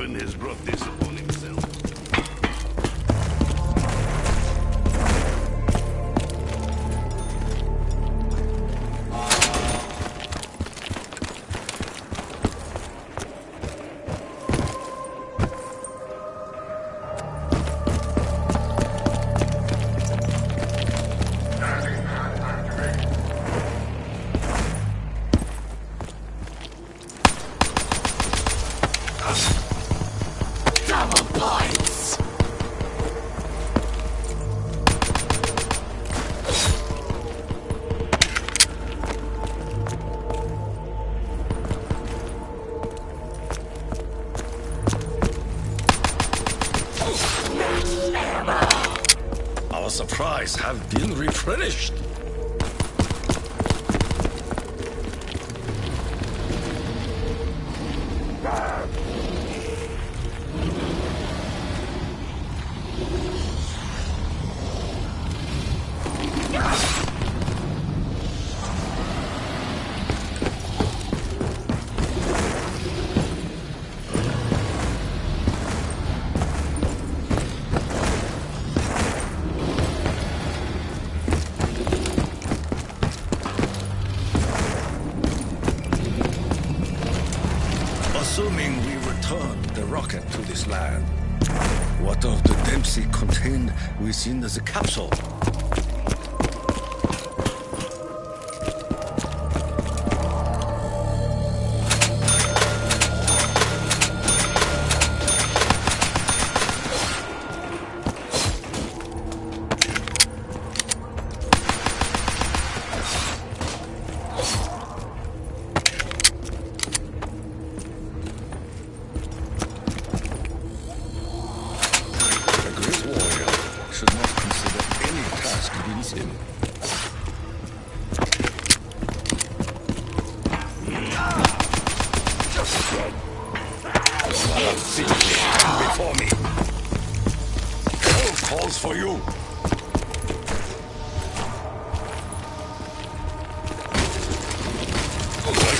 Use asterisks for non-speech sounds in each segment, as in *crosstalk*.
Griffin has brought this upon Our supplies have been replenished.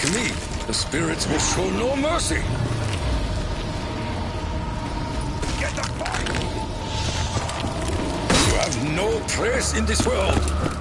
to me, the spirits will show no mercy. Get the fuck! You have no place in this world!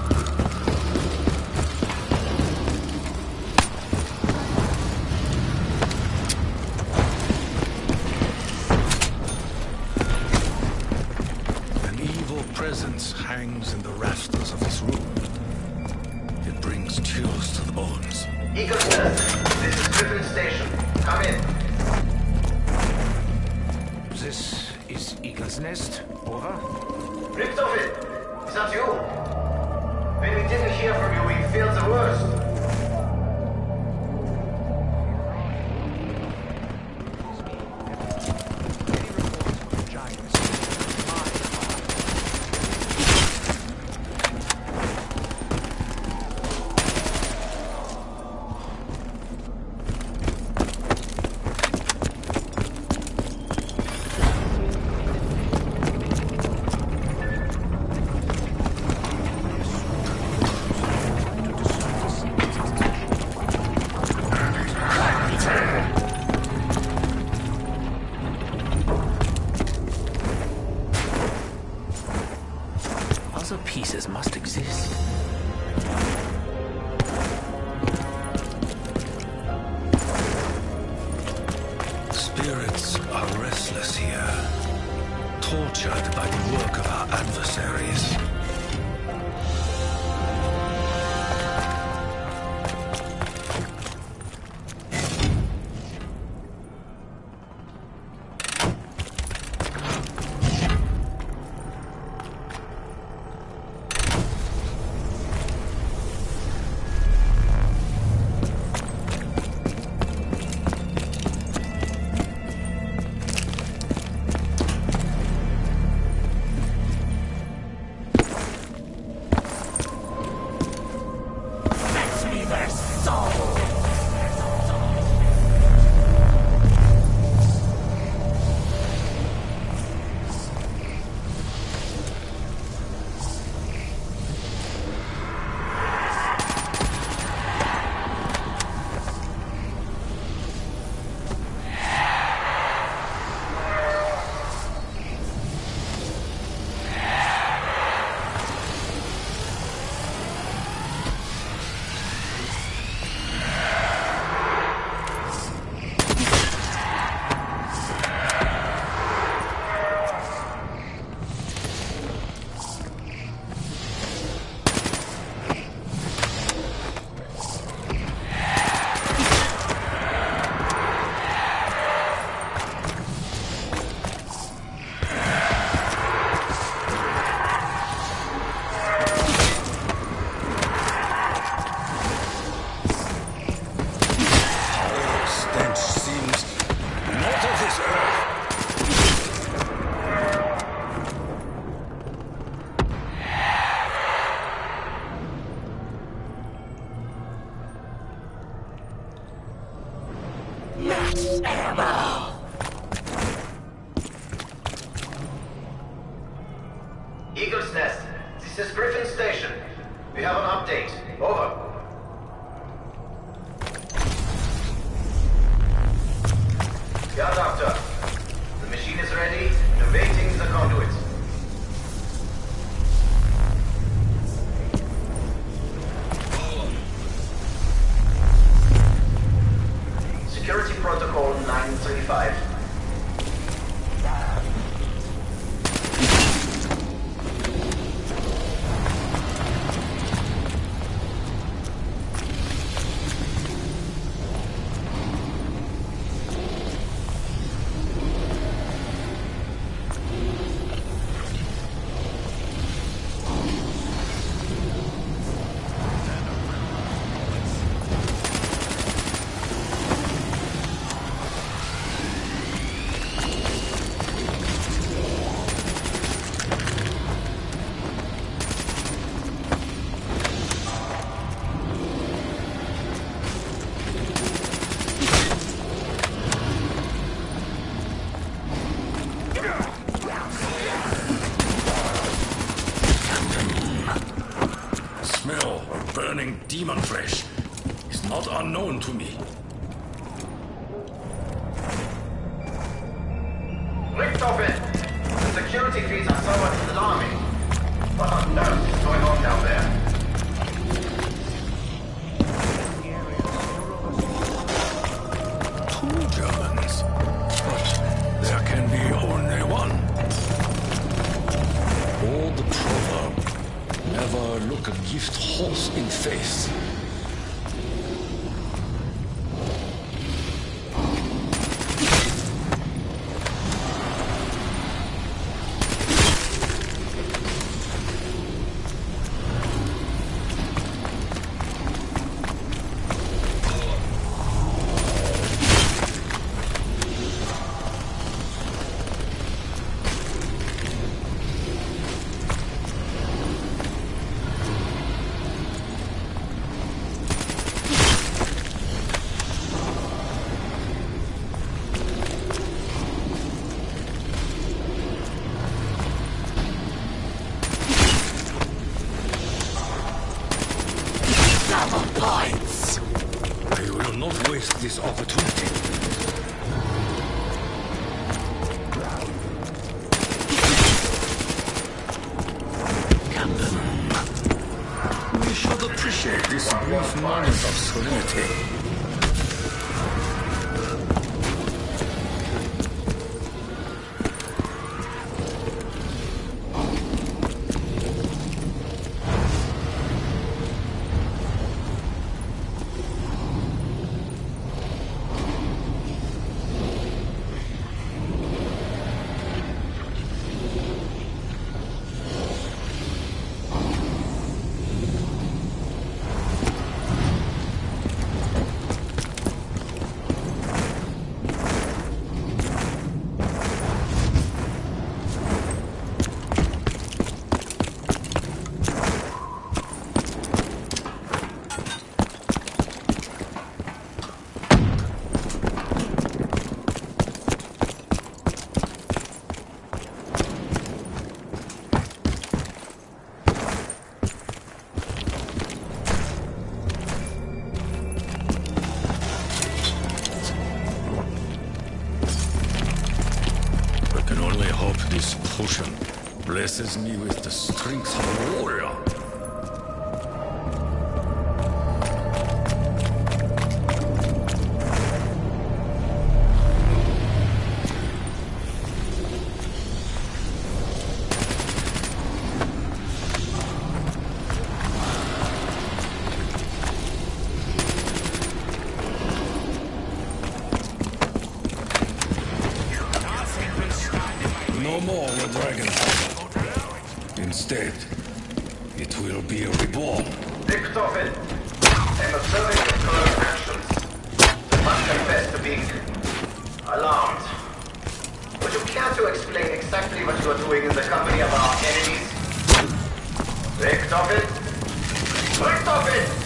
hilarious. burning demon flesh is not unknown to me. Lift off it! The security fees are somewhat alarming. but unknown is? never look a gift horse in face. This is me with the strength of a warrior. stop it! Please stop it!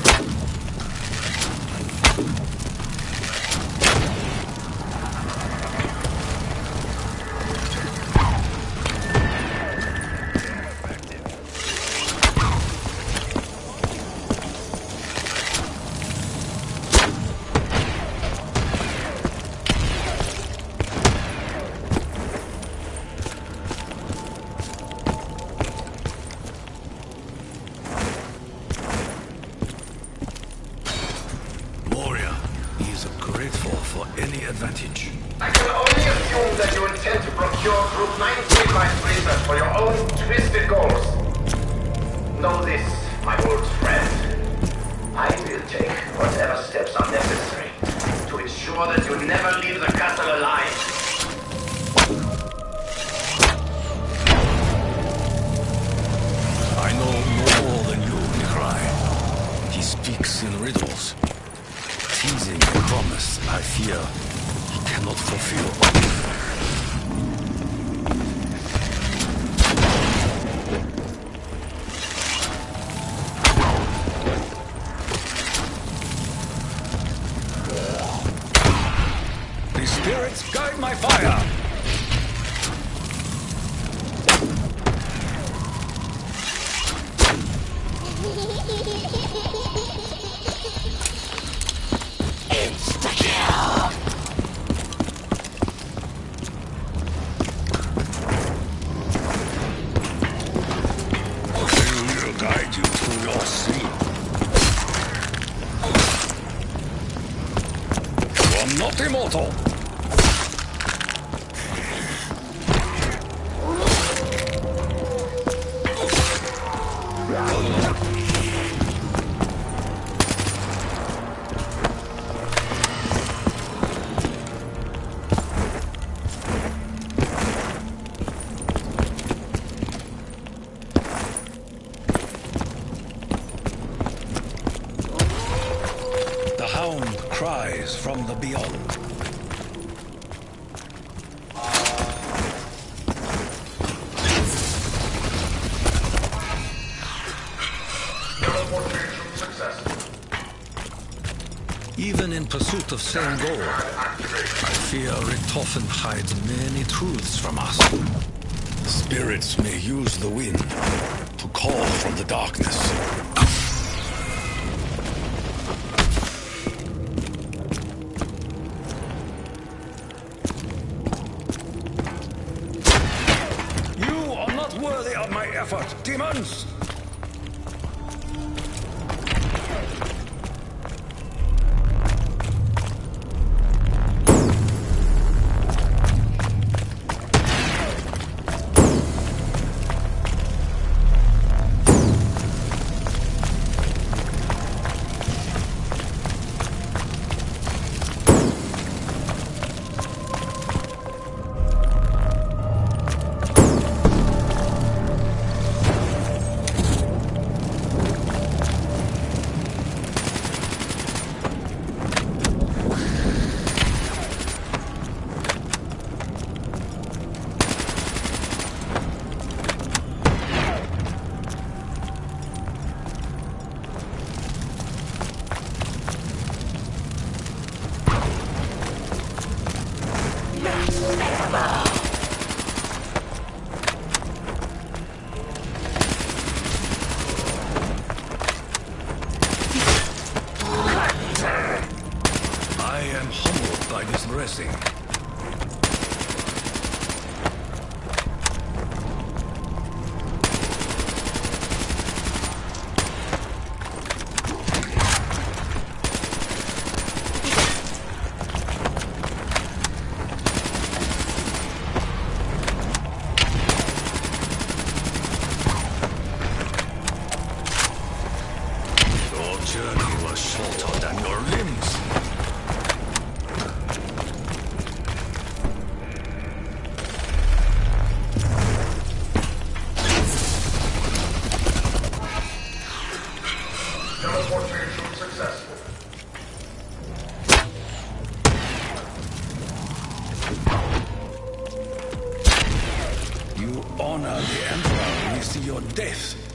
Hehehehe *laughs* The hound cries from the beyond. Even in pursuit of same goal, I fear Richtofen hides many truths from us. Spirits may use the wind to call from the darkness. You honor the Emperor. We see your death.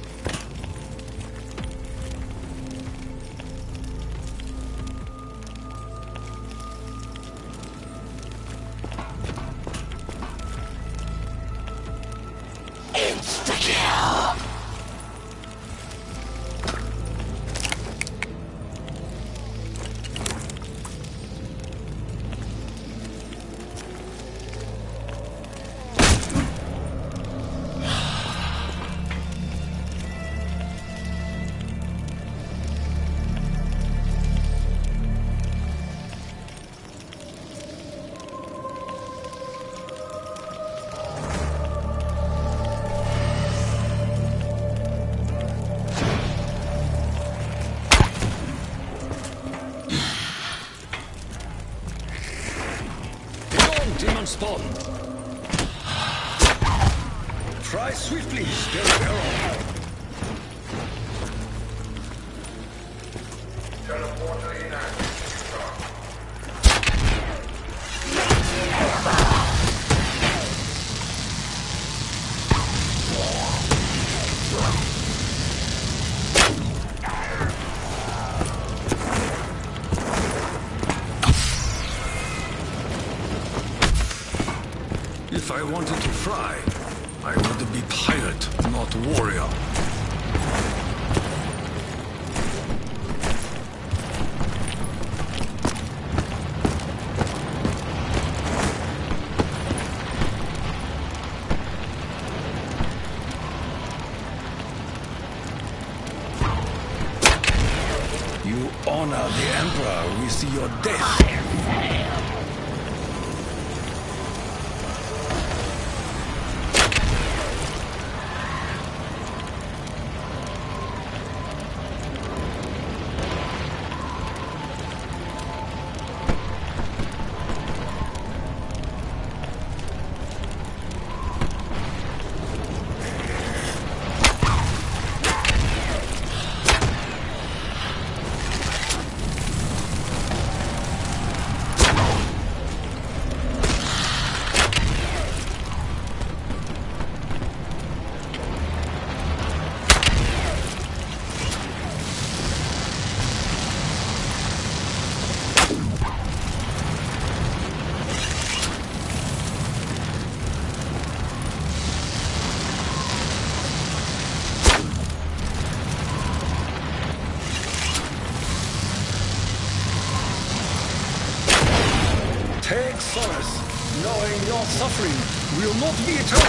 Try swiftly, Spirit Arrow. Wanted to fly, I would be pirate, not warrior. Suffering will not be eternal.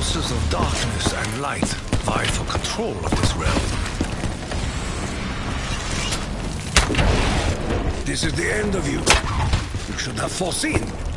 Forces of darkness and light vie for control of this realm. This is the end of you. You should have foreseen.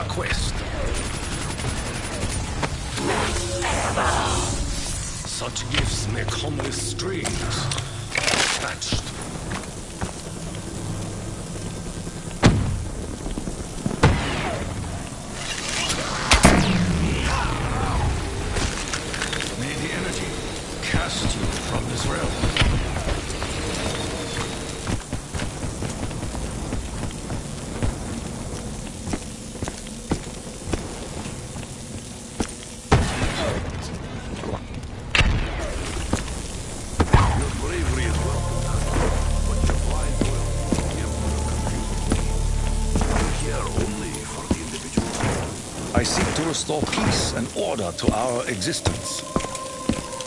our quest. Such gifts make homeless strings. That's restore peace and order to our existence.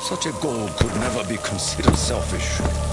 Such a goal could never be considered selfish.